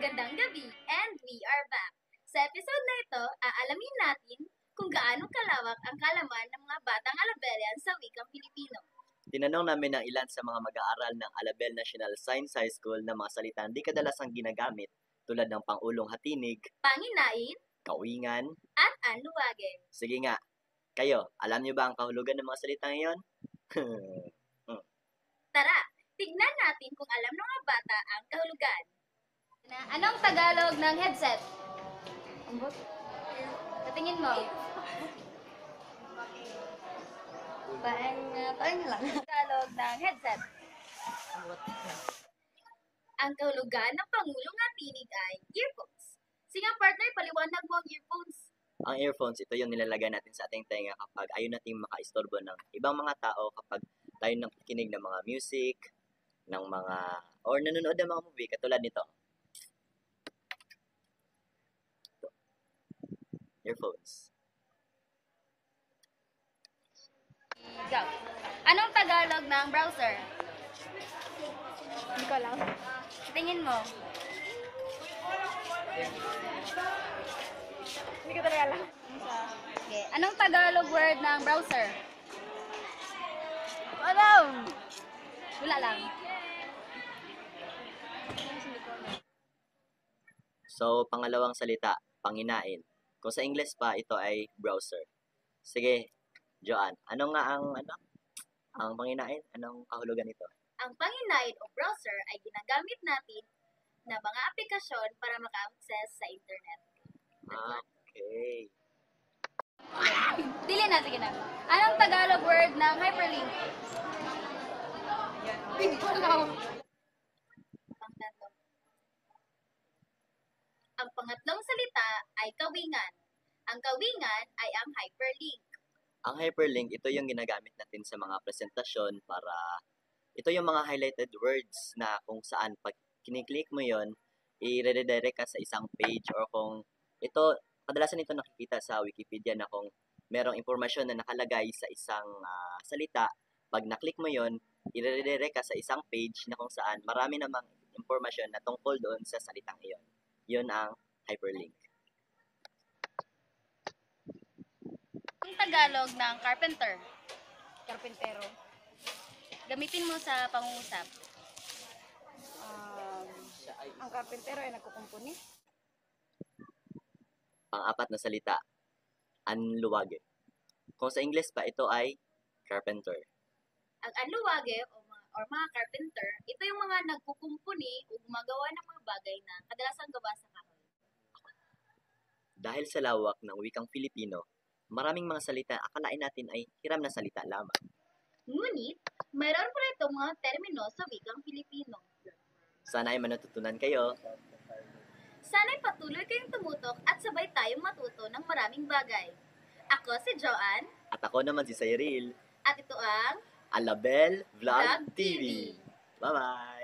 Magandang gabi and we are back. Sa episode na ito, aalamin natin kung gaano kalawak ang kalaman ng mga batang Alabelian sa wikang Pilipino. Tinanong namin ng ilan sa mga mag-aaral ng Alabel National Science High School na mga salitang di kadalasang ginagamit tulad ng pangulong hatinig, Panginain kawingan. at anluwage. Sige nga, kayo, alam niyo ba ang kahulugan ng mga salitang iyon? Tara, tignan natin kung alam ng mga bata ang kahulugan. Na, anong Tagalog ng headset? Sa tingin mo? Parang, uh, parang lang. Tagalog ng headset. Ang kahulugan ng pangulong at tinig ay earphones. Sige partner, paliwanag mo ang earphones. ang earphones, ito yung nilalagay natin sa ating tenga kapag ayaw nating makaistorbo ng ibang mga tao kapag tayo nakikinig ng mga music, ng mga, or nanonood ng mga movie, katulad nito. Earphones. Go. Anong Tagalog ng browser? Hindi ko alam. Tingin mo? Hindi ko talaga alam. Okay. Anong Tagalog word ng browser? Alam! Wala lang. So, pangalawang salita, panginain. Kung sa English pa, ito ay browser. Sige, Joanne, ano nga ang, ano, ang panginain? Anong kahulugan nito? Ang panginaid o browser ay ginagamit natin na mga aplikasyon para maka-access sa internet. Okay. Dili na, sige na. Anong Tagalog word ng hyperlink? Hindi ko alam. Pangtatlo. Ang pangatlong salita ay kawingan. Ang kawingan ay ang hyperlink. Ang hyperlink, ito yung ginagamit natin sa mga presentasyon para ito yung mga highlighted words na kung saan pag kiniklik mo yon i-redirect ka sa isang page or kung ito, kadalasan ito nakikita sa Wikipedia na kung merong impormasyon na nakalagay sa isang ah, salita, pag naklik mo yon i-redirect ka sa isang page na kung saan marami namang impormasyon na tungkol doon sa salitang iyon. Yun ang hyperlink. Ang Tagalog ng carpenter. Karpentero. Gamitin mo sa pangungusap. Um, ang karpentero ay nagkukumpuni. Pang-apat na salita, anluwage. Kung sa English pa, ito ay carpenter. Ang anluwage o or mga carpenter, ito yung mga nagkukumpuni o gumagawa ng mga bagay na kadalasan gawa sa kahoy. Dahil sa lawak ng wikang Filipino, maraming mga salita akalain natin ay hiram na salita lamang. Ngunit, mayroon pa itong mga termino sa wikang Pilipino. Sana ay matutunan kayo. Sana'y patuloy kayong tumutok at sabay tayong matuto ng maraming bagay. Ako si Joanne At ako naman si Cyril, at ito ang Alabel Vlog Vlog TV. TV. Bye-bye!